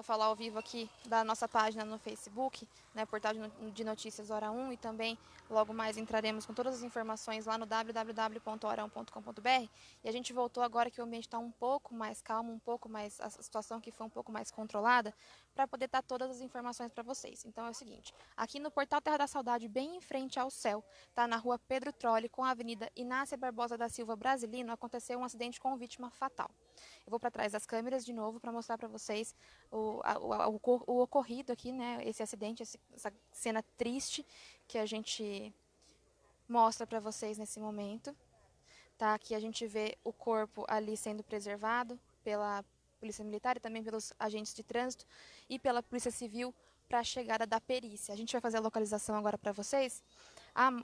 Vou falar ao vivo aqui da nossa página no Facebook, né, portal de notícias Hora 1 e também logo mais entraremos com todas as informações lá no www.hora1.com.br. E a gente voltou agora que o ambiente está um pouco mais calmo, um pouco mais, a situação que foi um pouco mais controlada, para poder dar todas as informações para vocês. Então é o seguinte, aqui no portal Terra da Saudade, bem em frente ao céu, tá na rua Pedro Trolli com a Avenida Inácia Barbosa da Silva Brasilino, aconteceu um acidente com vítima fatal. Eu vou para trás das câmeras de novo para mostrar para vocês o, a, o, o, o, ocorrido aqui, né? Esse acidente, essa cena triste que a gente mostra para vocês nesse momento. Tá? Aqui a gente vê o corpo ali sendo preservado pela Polícia Militar e também pelos agentes de trânsito e pela Polícia Civil para a chegada da perícia. A gente vai fazer a localização agora para vocês.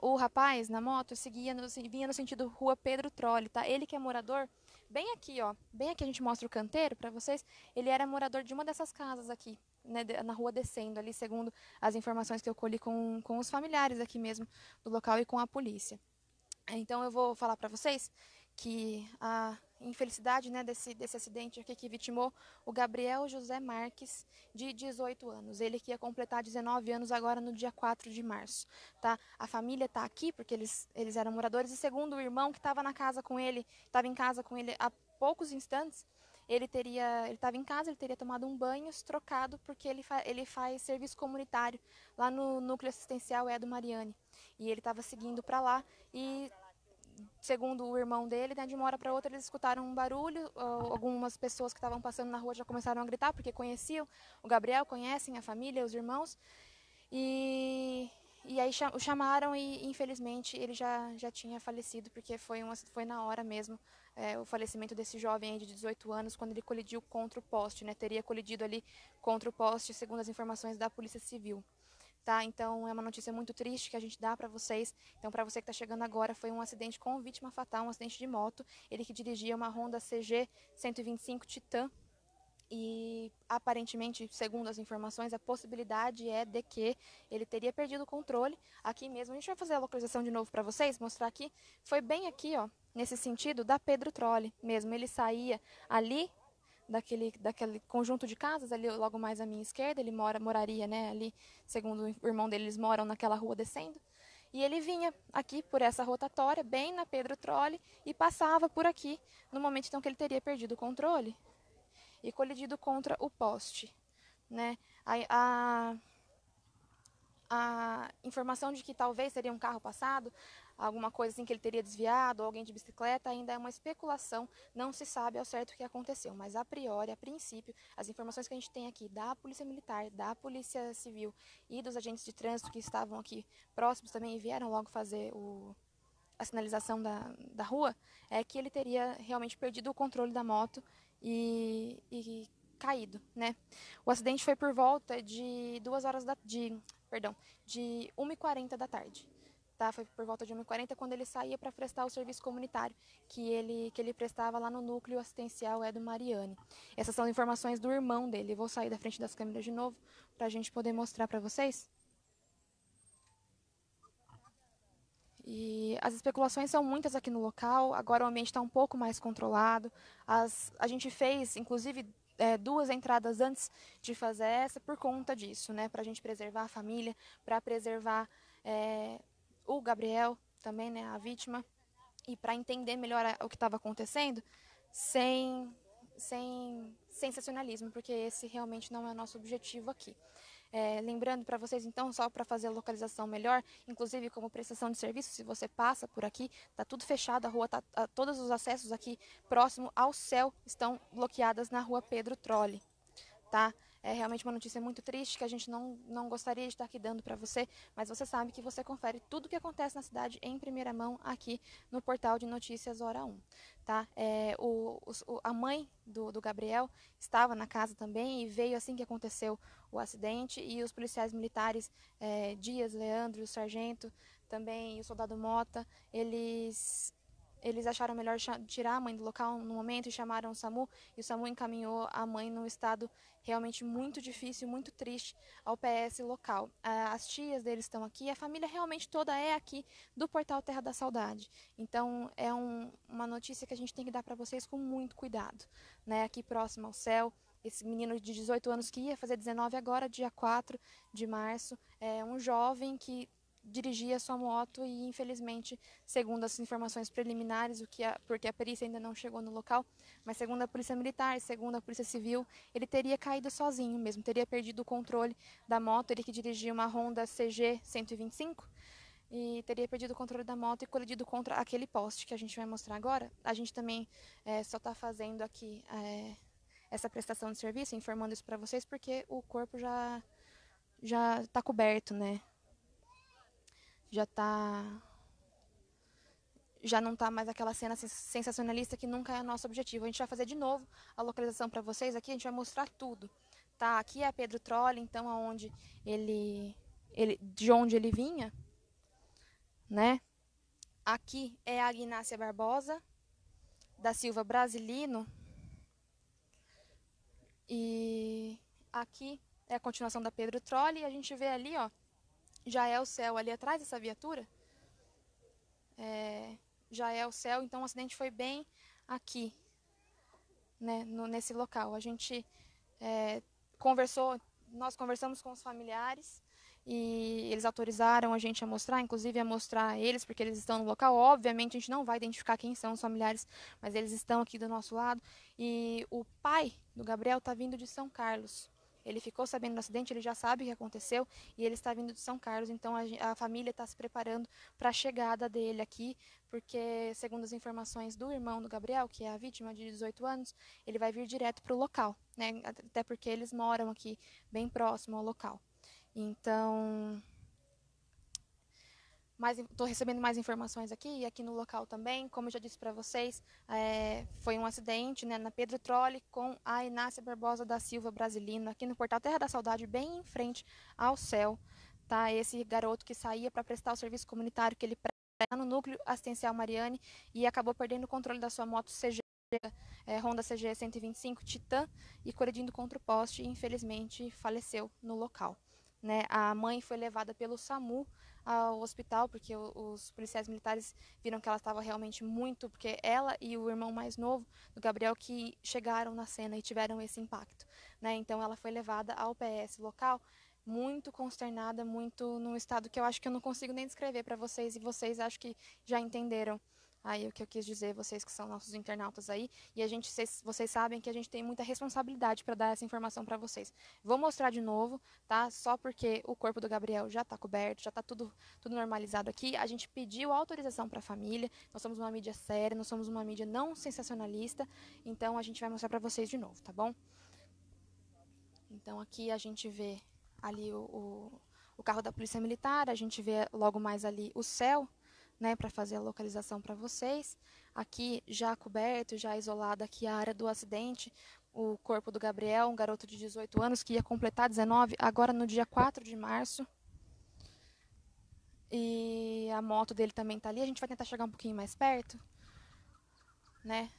O rapaz na moto seguia no, vinha no sentido Rua Pedro Trolli, tá? Ele que é morador, bem aqui, ó, bem aqui a gente mostra o canteiro para vocês. Ele era morador de uma dessas casas aqui, né, na rua descendo ali, segundo as informações que eu colhi com, com os familiares aqui mesmo do local e com a polícia. Então eu vou falar para vocês que a infelicidade né, desse, desse acidente aqui que vitimou o Gabriel José Marques, de 18 anos. Ele que ia completar 19 anos agora no dia 4 de março. Tá? A família está aqui porque eles, eles eram moradores e segundo o irmão que estava na casa com ele, estava em casa com ele há poucos instantes, ele teria, ele estava em casa, ele teria tomado um banho, trocado, porque ele, fa, ele faz serviço comunitário lá no núcleo assistencial é do Mariane. E ele estava seguindo para lá e segundo o irmão dele, né, de uma hora para outra eles escutaram um barulho, algumas pessoas que estavam passando na rua já começaram a gritar porque conheciam o Gabriel, conhecem a família, os irmãos, e, e aí o chamaram e infelizmente ele já, já tinha falecido porque foi, uma, foi na hora mesmo é, o falecimento desse jovem de 18 anos quando ele colidiu contra o poste, né, teria colidido ali contra o poste segundo as informações da Polícia Civil tá? Então é uma notícia muito triste que a gente dá para vocês. Então para você que está chegando agora, foi um acidente com vítima fatal, um acidente de moto. Ele que dirigia uma Honda CG 125 Titan e aparentemente, segundo as informações, a possibilidade é de que ele teria perdido o controle. Aqui mesmo, a gente vai fazer a localização de novo para vocês, mostrar aqui. Foi bem aqui, ó, nesse sentido, da Pedro Trolli mesmo. Ele saía ali daquele, daquele conjunto de casas ali logo mais à minha esquerda, ele mora, moraria, né, ali, segundo o irmão dele, eles moram naquela rua descendo. E ele vinha aqui por essa rotatória, bem na Pedro Trolli, e passava por aqui, no momento então que ele teria perdido o controle e colidido contra o poste, né? A, a, a informação de que talvez seria um carro passado, alguma coisa assim que ele teria desviado, ou alguém de bicicleta, ainda é uma especulação, não se sabe ao certo o que aconteceu, mas a priori, a princípio, as informações que a gente tem aqui da Polícia Militar, da Polícia Civil e dos agentes de trânsito que estavam aqui próximos também e vieram logo fazer o, a sinalização da, da rua, é que ele teria realmente perdido o controle da moto e, e caído, né? O acidente foi por volta de duas horas da de, perdão, de 1h40 da tarde tá? Foi por volta de 1h40 quando ele saía para prestar o serviço comunitário que ele, que ele prestava lá no núcleo assistencial é do Mariane. Essas são informações do irmão dele. Vou sair da frente das câmeras de novo para a gente poder mostrar para vocês. E as especulações são muitas aqui no local. Agora o ambiente está um pouco mais controlado. As, a gente fez, inclusive, é, duas entradas antes de fazer essa por conta disso, né? Para a gente preservar a família, para preservar é, o Gabriel também, né, a vítima, e para entender melhor o que estava acontecendo, sem, sem sensacionalismo, porque esse realmente não é o nosso objetivo aqui. É, lembrando para vocês, então, só para fazer a localização melhor, inclusive como prestação de serviço, se você passa por aqui, está tudo fechado, a rua tá, todos os acessos aqui próximo ao céu estão bloqueadas na rua Pedro Trolli, tá? É realmente uma notícia muito triste que a gente não, não gostaria de estar aqui dando para você, mas você sabe que você confere tudo o que acontece na cidade em primeira mão aqui no portal de notícias Hora 1. Tá? É, o, o, a mãe do, do Gabriel estava na casa também e veio assim que aconteceu o acidente e os policiais militares, é, Dias, Leandro, o sargento, também o soldado Mota, eles eles acharam melhor tirar a mãe do local no momento e chamaram o SAMU, e o SAMU encaminhou a mãe num estado realmente muito difícil, muito triste ao PS local. As tias deles estão aqui, a família realmente toda é aqui do portal Terra da Saudade. Então é um, uma notícia que a gente tem que dar para vocês com muito cuidado, né? Aqui próximo ao céu, esse menino de 18 anos que ia fazer 19 agora, dia 4 de março, é um jovem que dirigia sua moto e infelizmente, segundo as informações preliminares, o que a, porque a perícia ainda não chegou no local, mas segundo a polícia militar, segundo a polícia civil, ele teria caído sozinho mesmo, teria perdido o controle da moto, ele que dirigia uma Honda CG 125 e teria perdido o controle da moto e colidido contra aquele poste que a gente vai mostrar agora. A gente também é, só está fazendo aqui é, essa prestação de serviço, informando isso para vocês, porque o corpo já já está coberto, né? Já está já não está mais aquela cena sensacionalista que nunca é nosso objetivo. A gente vai fazer de novo a localização para vocês aqui, a gente vai mostrar tudo. Tá, aqui é Pedro Trolli, então aonde ele ele de onde ele vinha, né? Aqui é a Ignácia Barbosa da Silva Brasilino, e aqui é a continuação da Pedro Trolli. E a gente vê ali, ó, já é o céu ali atrás dessa viatura. É, já é o céu, então o acidente foi bem aqui, né, no, nesse local. A gente é, conversou, nós conversamos com os familiares e eles autorizaram a gente a mostrar, inclusive a mostrar eles, porque eles estão no local. Obviamente a gente não vai identificar quem são os familiares, mas eles estão aqui do nosso lado. E o pai do Gabriel está vindo de São Carlos. Ele ficou sabendo do acidente, ele já sabe o que aconteceu e ele está vindo de São Carlos. Então a, a família está se preparando para a chegada dele aqui, porque, segundo as informações do irmão do Gabriel, que é a vítima de 18 anos, ele vai vir direto para o local, né? até porque eles moram aqui bem próximo ao local. Então, estou recebendo mais informações aqui e aqui no local também. Como eu já disse para vocês, é, foi um acidente né, na Pedro Trolli com a Inácia Barbosa da Silva Brasilino, aqui no Portal Terra da Saudade, bem em frente ao céu. Tá? Esse garoto que saía para prestar o serviço comunitário que ele presta no núcleo assistencial Mariane e acabou perdendo o controle da sua moto CG. É, Honda CG 125 Titan e colidindo contra o poste e infelizmente faleceu no local. Né? A mãe foi levada pelo SAMU ao hospital, porque os policiais militares viram que ela estava realmente muito, porque ela e o irmão mais novo do Gabriel que chegaram na cena e tiveram esse impacto. Né? Então ela foi levada ao PS local, muito consternada, muito num estado que eu acho que eu não consigo nem descrever para vocês, e vocês acho que já entenderam aí o que eu quis dizer, vocês que são nossos internautas aí, e a gente, vocês, vocês sabem que a gente tem muita responsabilidade para dar essa informação para vocês. Vou mostrar de novo, tá? Só porque o corpo do Gabriel já está coberto, já está tudo, tudo normalizado aqui. A gente pediu autorização para a família, nós somos uma mídia séria, nós somos uma mídia não sensacionalista, então a gente vai mostrar para vocês de novo, tá bom? Então aqui a gente vê ali o, o, o carro da Polícia Militar, a gente vê logo mais ali o céu, né, para fazer a localização para vocês. Aqui já coberto, já isolado aqui a área do acidente, o corpo do Gabriel, um garoto de 18 anos que ia completar 19 agora no dia 4 de março. E a moto dele também está ali. A gente vai tentar chegar um pouquinho mais perto, né?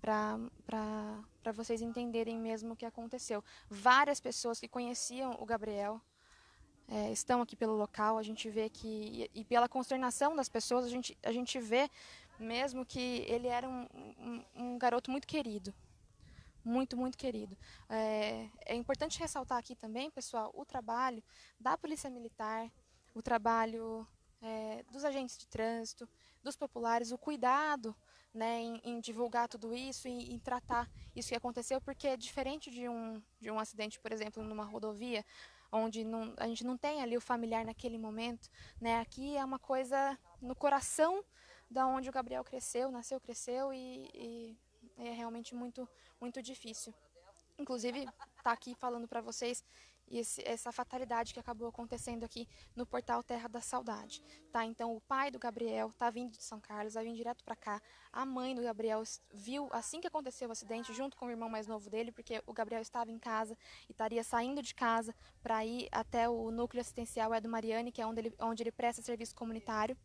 Para vocês entenderem mesmo o que aconteceu. Várias pessoas que conheciam o Gabriel é, estão aqui pelo local, a gente vê que, e, e, pela consternação das pessoas, a gente, a gente vê mesmo que ele era um, um, um garoto muito querido. Muito, muito querido. É, é importante ressaltar aqui também, pessoal, o trabalho da Polícia Militar, o trabalho é, dos agentes de trânsito, dos populares, o cuidado né, em, em, divulgar tudo isso e em tratar isso que aconteceu, porque é diferente de um, de um acidente, por exemplo, numa rodovia, onde não, a gente não tem ali o familiar naquele momento, né? Aqui é uma coisa no coração da onde o Gabriel cresceu, nasceu, cresceu e, e é realmente muito, muito difícil. Inclusive, tá aqui falando para vocês esse, essa fatalidade que acabou acontecendo aqui no portal Terra da Saudade, tá? Então, o pai do Gabriel tá vindo de São Carlos, vai vir direto para cá. A mãe do Gabriel viu assim que aconteceu o acidente, junto com o irmão mais novo dele, porque o Gabriel estava em casa e estaria saindo de casa para ir até o núcleo assistencial do Mariane, que é onde ele, onde ele presta serviço comunitário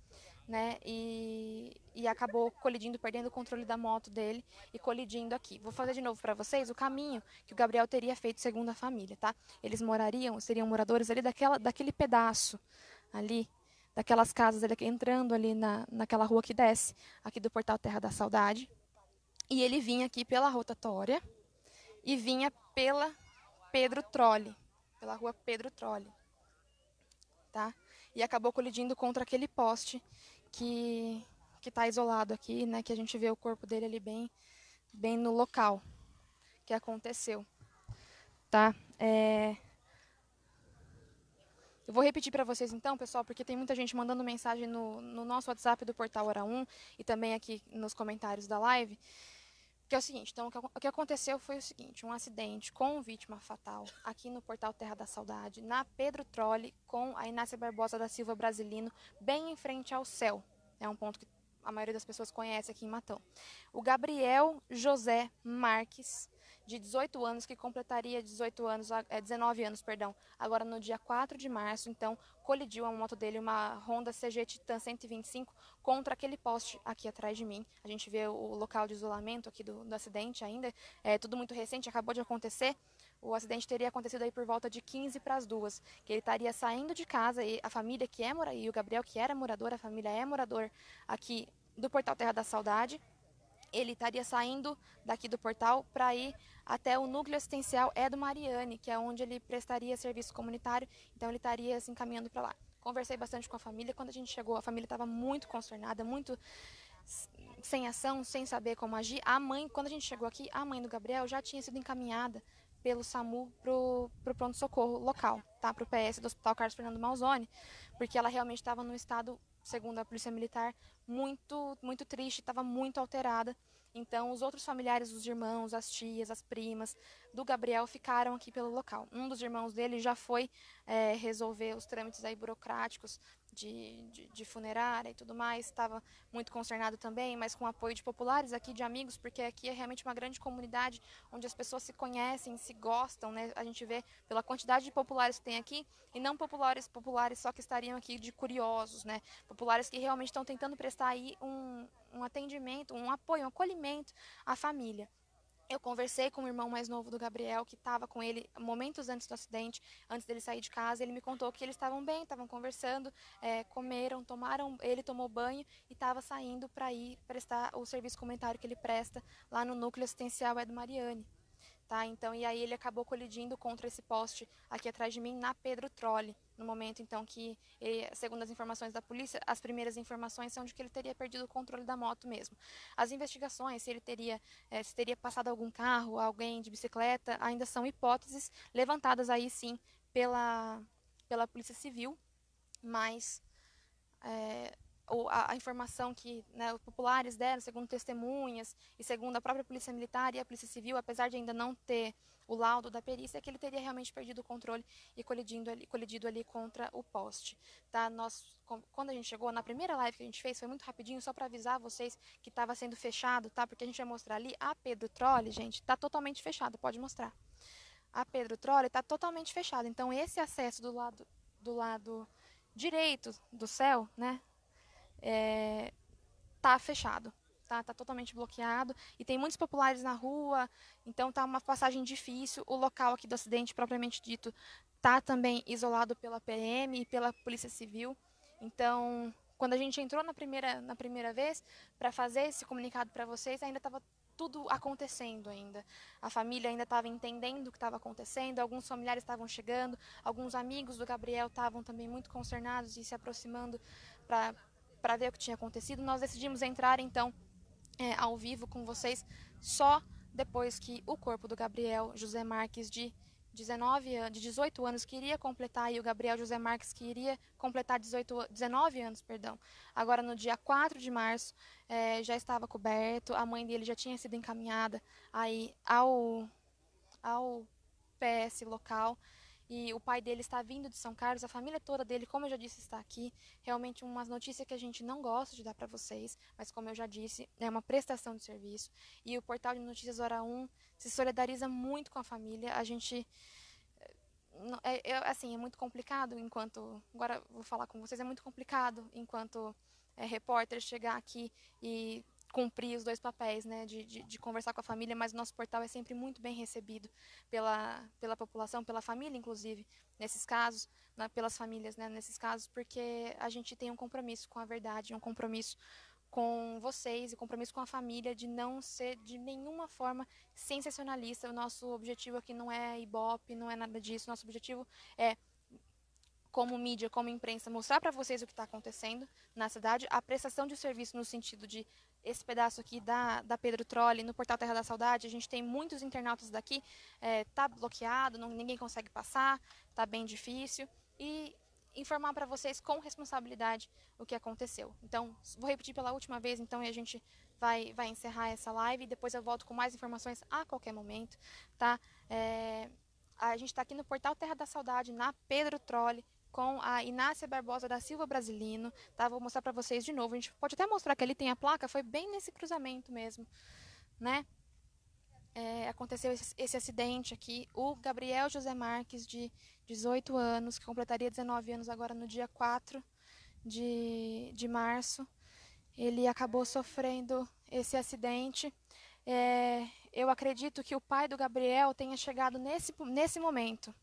né? E, e acabou colidindo, perdendo o controle da moto dele e colidindo aqui. Vou fazer de novo para vocês o caminho que o Gabriel teria feito segundo a família, tá? Eles morariam, seriam moradores ali daquela, daquele pedaço ali, daquelas casas ali, entrando ali na, naquela rua que desce, aqui do Portal Terra da Saudade. E ele vinha aqui pela rotatória e vinha pela Pedro Trolli, pela rua Pedro Trolli, tá? E acabou colidindo contra aquele poste que que está isolado aqui, né? Que a gente vê o corpo dele ali bem, bem no local que aconteceu, tá? É... Eu vou repetir para vocês então, pessoal, porque tem muita gente mandando mensagem no, no nosso WhatsApp do Portal Hora 1 e também aqui nos comentários da live. Que é o seguinte, então o que aconteceu foi o seguinte, um acidente com vítima fatal aqui no Portal Terra da Saudade, na Pedro Trolli, com a Inácia Barbosa da Silva Brasilino, bem em frente ao céu. É um ponto que a maioria das pessoas conhece aqui em Matão. O Gabriel José Marques, de 18 anos, que completaria 18 anos, é, 19 anos, perdão, agora no dia 4 de março, então colidiu a moto dele, uma Honda CG Titan 125, contra aquele poste aqui atrás de mim. A gente vê o local de isolamento aqui do, do acidente ainda, é tudo muito recente, acabou de acontecer. O acidente teria acontecido aí por volta de 15 para as duas, que ele estaria saindo de casa e a família que é morador, e o Gabriel que era morador, a família é morador aqui do Portal Terra da Saudade. Ele estaria saindo daqui do portal para ir até o núcleo assistencial é do Mariane, que é onde ele prestaria serviço comunitário, então ele estaria se encaminhando para lá. Conversei bastante com a família, quando a gente chegou, a família estava muito consternada, muito sem ação, sem saber como agir. A mãe, quando a gente chegou aqui, a mãe do Gabriel já tinha sido encaminhada pelo SAMU pro, pro pronto-socorro local, tá? Pro PS do Hospital Carlos Fernando Malzone, porque ela realmente estava num estado, segundo a Polícia Militar, muito, muito triste, estava muito alterada. Então, os outros familiares, os irmãos, as tias, as primas do Gabriel ficaram aqui pelo local. Um dos irmãos dele já foi é, resolver os trâmites aí burocráticos de, de, de funerária e tudo mais, estava muito consternado também, mas com apoio de populares aqui, de amigos, porque aqui é realmente uma grande comunidade onde as pessoas se conhecem, se gostam, né? A gente vê pela quantidade de populares que tem aqui, e não populares, populares só que estariam aqui de curiosos, né? Populares que realmente estão tentando prestar aí um, um atendimento, um apoio, um acolhimento à família. Eu conversei com o irmão mais novo do Gabriel, que estava com ele momentos antes do acidente, antes dele sair de casa. Ele me contou que eles estavam bem, estavam conversando, é, comeram, tomaram. Ele tomou banho e estava saindo para ir prestar o serviço comunitário que ele presta lá no núcleo assistencial Ed Mariane. Tá? Então, e aí ele acabou colidindo contra esse poste aqui atrás de mim na Pedro Trolle, no momento então que, ele, segundo as informações da polícia, as primeiras informações são de que ele teria perdido o controle da moto mesmo. As investigações, se ele teria, é, se teria passado algum carro, alguém de bicicleta, ainda são hipóteses levantadas aí sim pela, pela Polícia Civil, mas é, a, informação que né, os populares deram, segundo testemunhas e segundo a própria Polícia Militar e a Polícia Civil, apesar de ainda não ter o laudo da perícia, é que ele teria realmente perdido o controle e colidindo ali, colidido ali contra o poste. Tá? Nós, quando a gente chegou, na primeira live que a gente fez, foi muito rapidinho, só para avisar vocês que estava sendo fechado, tá? porque a gente vai mostrar ali, a Pedro Trolle, gente, está totalmente fechado, pode mostrar. A Pedro Trolle está totalmente fechada, então esse acesso do lado, do lado direito do céu, né, é, tá fechado. Tá, tá totalmente bloqueado e tem muitos populares na rua, então tá uma passagem difícil. O local aqui do acidente, propriamente dito, tá também isolado pela PM e pela Polícia Civil. Então, quando a gente entrou na primeira, na primeira vez para fazer esse comunicado para vocês, ainda estava tudo acontecendo ainda. A família ainda estava entendendo o que estava acontecendo, alguns familiares estavam chegando, alguns amigos do Gabriel estavam também muito consternados e se aproximando para para ver o que tinha acontecido, nós decidimos entrar então é, ao vivo com vocês só depois que o corpo do Gabriel José Marques de 19 de 18 anos que iria completar e o Gabriel José Marques que iria completar 18, 19 anos, perdão. Agora no dia 4 de março é, já estava coberto, a mãe dele já tinha sido encaminhada aí ao ao PS local e o pai dele está vindo de São Carlos, a família toda dele, como eu já disse, está aqui. Realmente umas notícias que a gente não gosta de dar para vocês, mas como eu já disse, é uma prestação de serviço. E o portal de notícias Hora 1 se solidariza muito com a família. A gente é, é, assim, é muito complicado enquanto, agora vou falar com vocês, é muito complicado enquanto é, repórter chegar aqui e cumprir os dois papéis, né, de, de, de, conversar com a família, mas o nosso portal é sempre muito bem recebido pela, pela população, pela família, inclusive, nesses casos, pelas famílias, né, nesses casos, porque a gente tem um compromisso com a verdade, um compromisso com vocês e compromisso com a família de não ser de nenhuma forma sensacionalista. O nosso objetivo aqui não é ibope, não é nada disso. Nosso objetivo é como mídia, como imprensa, mostrar para vocês o que está acontecendo na cidade, a prestação de serviço no sentido de esse pedaço aqui da, da Pedro Trolli, no portal Terra da Saudade, a gente tem muitos internautas daqui, está é, bloqueado, não, ninguém consegue passar, está bem difícil, e informar para vocês com responsabilidade o que aconteceu. Então, vou repetir pela última vez, então, e a gente vai, vai encerrar essa live, e depois eu volto com mais informações a qualquer momento, tá? É, a gente está aqui no portal Terra da Saudade, na Pedro Trolli, com a Inácia Barbosa da Silva Brasilino, tá? Vou mostrar para vocês de novo. A gente pode até mostrar que ali tem a placa, foi bem nesse cruzamento mesmo, né? É, aconteceu esse, esse, acidente aqui. O Gabriel José Marques, de 18 anos, que completaria 19 anos agora no dia 4 de, de março, ele acabou sofrendo esse acidente. É, eu acredito que o pai do Gabriel tenha chegado nesse, nesse momento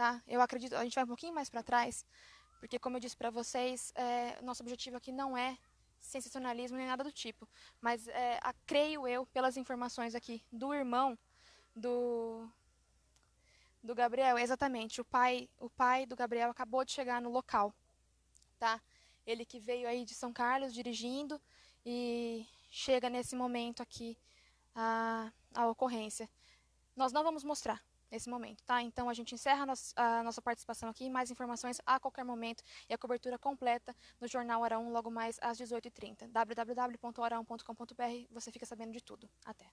tá? Eu acredito, a gente vai um pouquinho mais para trás, porque como eu disse para vocês, é, nosso objetivo aqui não é sensacionalismo nem nada do tipo, mas é, a, creio eu, pelas informações aqui do irmão do do Gabriel, exatamente, o pai, o pai do Gabriel acabou de chegar no local, tá? Ele que veio aí de São Carlos dirigindo e chega nesse momento aqui a, a ocorrência. Nós não vamos mostrar, nesse momento, tá? Então a gente encerra a nossa, participação aqui, mais informações a qualquer momento e a cobertura completa no Jornal Araúm logo mais às 18h30. www.araum.com.br, você fica sabendo de tudo. Até!